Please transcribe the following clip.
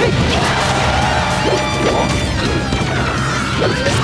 Let's go.